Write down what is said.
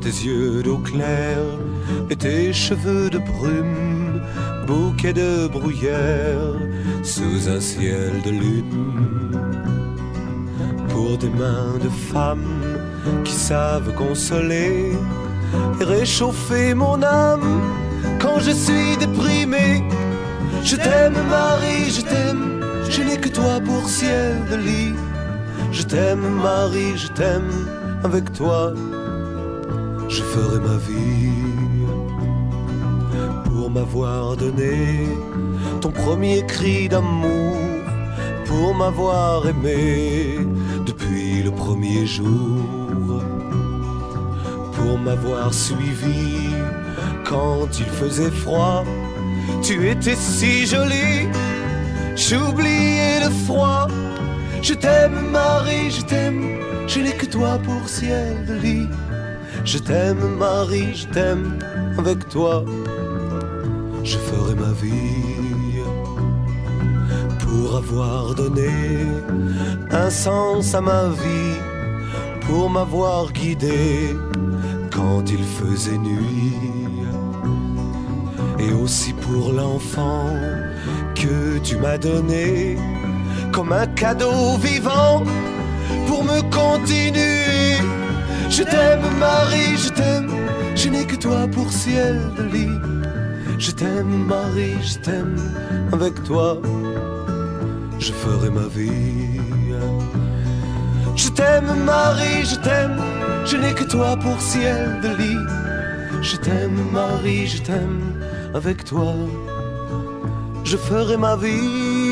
tes yeux d'eau claire et tes cheveux de brume, bouquet de bruyère sous un ciel de lune. Pour des mains de femmes qui savent consoler et réchauffer mon âme quand je suis déprimé. Je t'aime Marie, je t'aime, je n'ai que toi pour ciel de lit. Je t'aime Marie, je t'aime, avec toi je ferai ma vie pour m'avoir donné ton premier cri d'amour, pour m'avoir aimé depuis le premier jour, pour m'avoir suivi quand il faisait froid. Tu étais si jolie, j'oubliais le froid. Je t'aime Marie, je t'aime, je n'ai que toi pour ciel de lit. Je t'aime Marie, je t'aime, avec toi. Je ferai ma vie pour avoir donné un sens à ma vie, pour m'avoir guidé quand il faisait nuit, et aussi pour l'enfant que tu m'as donné comme un cadeau vivant Je t'aime Marie, je t'aime, je n'ai que toi pour ciel de lit. Je t'aime Marie, je t'aime, avec toi je ferai ma vie. Je t'aime Marie, je t'aime, je n'ai que toi pour ciel de lit. Je t'aime Marie, je t'aime, avec toi je ferai ma vie.